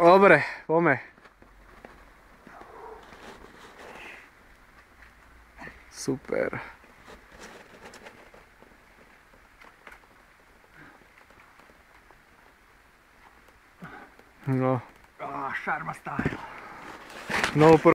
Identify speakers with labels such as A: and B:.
A: Dobre, pome. Super. No,
B: Ah, Sharma style.
A: no